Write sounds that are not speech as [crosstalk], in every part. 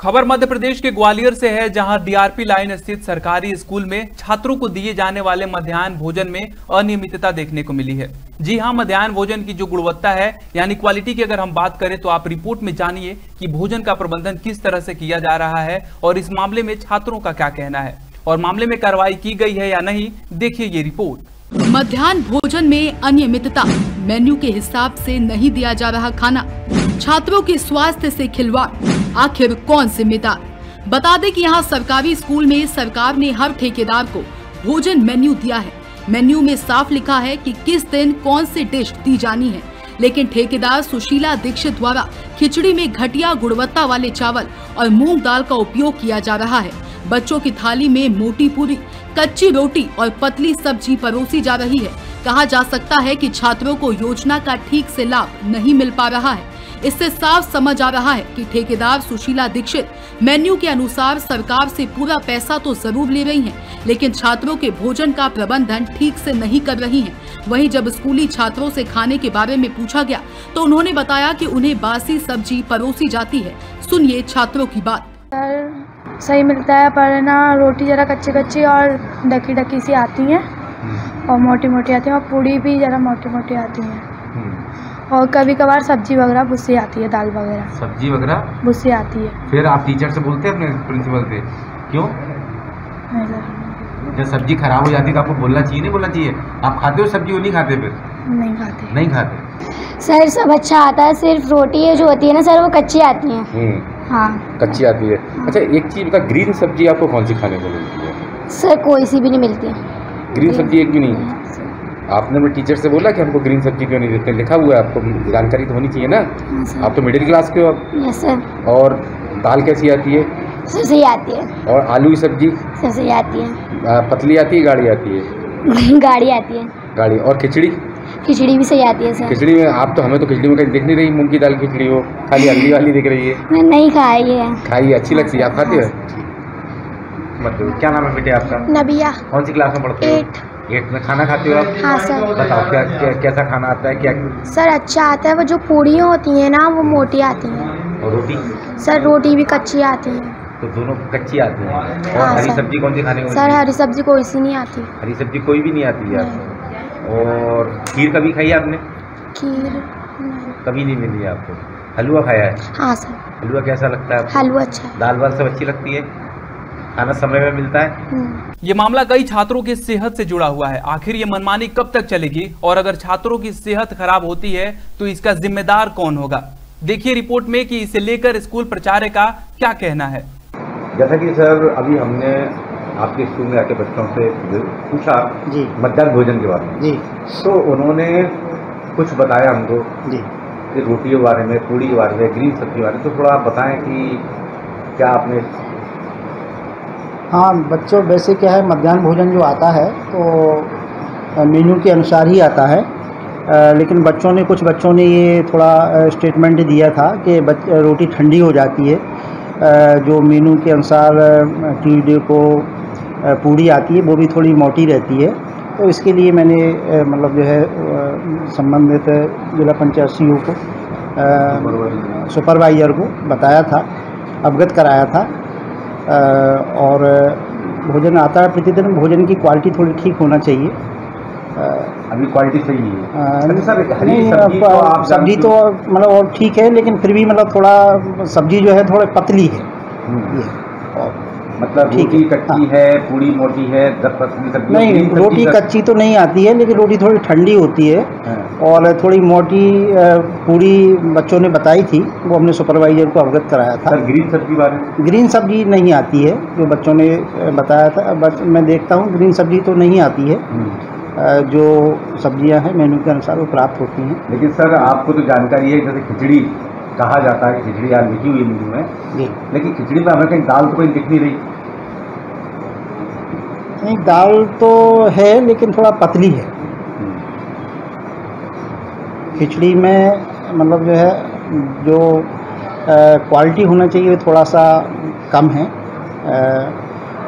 खबर मध्य प्रदेश के ग्वालियर से है, जहाँ डीआरपी लाइन स्थित सरकारी स्कूल में छात्रों को दिए जाने वाले मध्यान्ह भोजन में अनियमितता देखने को मिली है। जी हाँ, मध्याह्न भोजन की जो गुणवत्ता है, यानी क्वालिटी की अगर हम बात करें तो आप रिपोर्ट में जानिए कि भोजन का प्रबंधन किस तरह से किया जा रहा है और इस मामले में छात्रों का क्या कहना है और मामले में कार्रवाई की गई है या नहीं, देखिए ये रिपोर्ट। मध्यान्ह भोजन में अनियमितता, मेन्यू के हिसाब से नहीं दिया जा रहा खाना, छात्रों के स्वास्थ्य से खिलवाड़ आखिर कौन जिम्मेदार? बता दें कि यहाँ सरकारी स्कूल में सरकार ने हर ठेकेदार को भोजन मेन्यू दिया है। मेन्यू में साफ़ लिखा है कि किस दिन कौन सी डिश दी जानी है। लेकिन ठेकेदार सुशीला दीक्षित द्वारा खिचड़ी में घटिया गुणवत्ता वाले चावल और मूंग दाल का उपयोग किया जा रहा है। बच्चों की थाली में मोटी पूरी, कच्ची रोटी और पतली सब्ज़ी परोसी जा रही है। कहा जा सकता है कि छात्रों को योजना का ठीक से लाभ नहीं मिल पा रहा है। इससे साफ़ समझ आ रहा है कि ठेकेदार सुशीला दीक्षित मेन्यू के अनुसार सरकार से पूरा पैसा तो ज़रूर ले रही हैं, लेकिन छात्रों के भोजन का प्रबंधन ठीक से नहीं कर रही हैं। वहीं जब स्कूली छात्रों से खाने के बारे में पूछा गया तो उन्होंने बताया कि उन्हें बासी सब्ज़ी परोसी जाती है। सुनिए छात्रों की बात। सही मिलता है पर ना रोटी ज़रा कच्ची कच्ची और ढकी ढकी सी आती हैं। और मोटी मोटी आती हैं और पूड़ी भी ज़रा मोटी मोटी आती हैं। और कभी कभार सब्ज़ी वगैरह भुस्सी आती है दाल वगैरह। सब्ज़ी वगैरह? भुस्सी आती है। फिर आप टीचर से बोलते हैं अपने प्रिंसिपल से? क्यों? नहीं सर। जब सब्ज़ी खराब हो जाती है तो आपको बोलना चाहिए नहीं बोलना चाहिए? आप खाते हो सब्ज़ी वो नहीं खाते फिर? नहीं खाते। नहीं खाते? सर सब अच्छा आता है सिर्फ़ रोटी है जो होती है ना सर वो कच्ची आती हैं। हम्म। हाँ। कच्ची आती है। अच्छा एक चीज़ बता ग्रीन सब्ज़ी आपको कौन सी खाने को मिलती है? सर कोई सी भी नहीं मिलती। ग्रीन सब्ज़ी एक भी नहीं? आपने अपने टीचर से बोला कि हमको ग्रीन सब्ज़ी क्यों नहीं देते? लिखा हुआ है आपको जानकारी तो होनी चाहिए ना? हाँ आप तो मिडिल क्लास के हो और दाल कैसी आती है? सही आती है। और आलू की सब्ज़ी? सही आती है। पतली आती है गाढ़ी आती है? [laughs] गाड़ी आती है। गाढ़ी। और खिचड़ी? खिचड़ी भी सही आती है सर खिचड़ी में आप तो हमें तो खिचड़ी में कहीं दिख नहीं रही मूंग की दाल खिचड़ी हो खाली [laughs] हल्दी वाली दिख रही है। मैं नहीं खाई है। खाई अच्छी लगती है आप खाते हो? मतलब क्या नाम है बेटे आपका? नबिया। कौन सी क्लास में पढ़ते हो? एट में खाना खाते हो आप? हाँ सर। बताओ क्या, क्या कैसा खाना आता है क्या सर अच्छा आता है वो जो पूड़ियाँ होती हैं ना वो मोटी आती हैं। और रोटी? सर रोटी भी कच्ची आती है। तो दोनों कच्ची आती है। और हाँ, हरी। सब्ज़ी कौन सी खाने को सर हरी सब्ज़ी कोई सी नहीं आती। हरी सब्ज़ी कोई भी नहीं आती है आपको और खीर कभी खाई है आपने? खीर कभी नहीं मिली आपको। हलवा खाया है? हाँ सर। हलवा कैसा लगता है हलवा अच्छा दाल वाल सब अच्छी लगती है? खाना समय में मिलता है। हम्म। ये मामला कई छात्रों की सेहत से जुड़ा हुआ है। आखिर ये मनमानी कब तक चलेगी? और अगर छात्रों की सेहत खराब होती है तो इसका जिम्मेदार कौन होगा? देखिए रिपोर्ट में कि इसे लेकर स्कूल प्रचार्य का क्या कहना है। जैसा कि सर अभी हमने आपके स्कूल में आके बच्चों से पूछा जी। मध्याह्न भोजन के बारे में। जी। तो उन्होंने कुछ बताया हमको जी। कि रोटी के बारे में पूड़ी के बारे में ग्रीन सब्ज़ी के बारे में। तो थोड़ा आप बताएँ कि क्या आपने हाँ बच्चों वैसे क्या है मध्यान्ह भोजन जो आता है तो मेन्यू के अनुसार ही आता है। लेकिन बच्चों ने कुछ बच्चों ने ये थोड़ा स्टेटमेंट दिया था कि बच, रोटी ठंडी हो जाती है। जो मेनू के अनुसार ट्यूसडे को पूड़ी आती है वो भी थोड़ी मोटी रहती है। तो इसके लिए मैंने मतलब जो है संबंधित जिला पंचायत सी को। सुपरवाइजर को बताया था अवगत कराया था। और भोजन आता है प्रतिदिन भोजन की क्वालिटी थोड़ी ठीक होना चाहिए। अभी क्वालिटी सही है। अ, अच्छा हरी नहीं, सब्ज़ी तो आप सब्ज़ी तो मतलब और ठीक है लेकिन फिर भी मतलब थोड़ा सब्ज़ी जो है थोड़ा पतली है। हम्म, ये। और मतलब रोटी है, कच्ची है। पूड़ी मोटी है दस पतली सब्ज़ी नहीं रोटी कच्ची तो नहीं आती है लेकिन रोटी थोड़ी ठंडी होती है। हाँ, और थोड़ी मोटी पूरी बच्चों ने बताई थी वो हमने सुपरवाइजर को अवगत कराया था। ग्रीन सब्ज़ी बारे में? ग्रीन सब्ज़ी नहीं आती है जो बच्चों ने बताया था। बट मैं देखता हूँ ग्रीन सब्ज़ी तो नहीं आती है। हम्म, जो सब्ज़ियाँ हैं मेनू के अनुसार वो प्राप्त होती हैं। लेकिन सर आपको तो जानकारी है जैसे खिचड़ी कहा जाता है कि खिचड़ी आज लिखी हुई है में। लेकिन खिचड़ी में हमें कहीं दाल तो कहीं दिख नहीं रही। नहीं दाल तो है लेकिन थोड़ा पतली है। खिचड़ी में मतलब जो है जो क्वालिटी होना चाहिए वो थोड़ा सा कम है।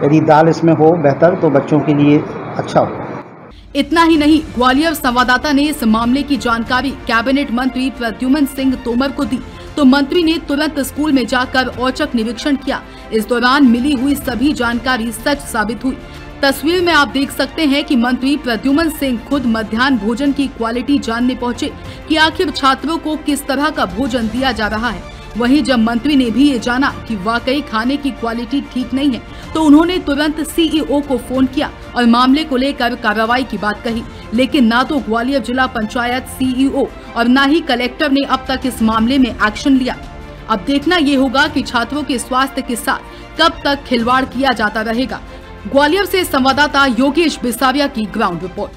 यदि दाल इसमें हो बेहतर तो बच्चों के लिए अच्छा हो। इतना ही नहीं, ग्वालियर संवाददाता ने इस मामले की जानकारी कैबिनेट मंत्री प्रद्युमन सिंह तोमर को दी। तो मंत्री ने तुरंत स्कूल में जाकर औचक निरीक्षण किया। इस दौरान मिली हुई सभी जानकारी सच साबित हुई। तस्वीर में आप देख सकते हैं कि मंत्री प्रद्युमन सिंह खुद मध्याह्न भोजन की क्वालिटी जानने पहुँचे कि आखिर छात्रों को किस तरह का भोजन दिया जा रहा है। वहीं जब मंत्री ने भी ये जाना कि वाकई खाने की क्वालिटी ठीक नहीं है तो उन्होंने तुरंत सीईओ को फ़ोन किया और मामले को लेकर कार्रवाई की बात कही। लेकिन ना तो ग्वालियर जिला पंचायत सीईओ और न ही कलेक्टर ने अब तक इस मामले में एक्शन लिया। अब देखना ये होगा कि छात्रों के स्वास्थ्य के साथ कब तक खिलवाड़ किया जाता रहेगा। ग्वालियर से संवाददाता योगेश बिसाविया की ग्राउंड रिपोर्ट।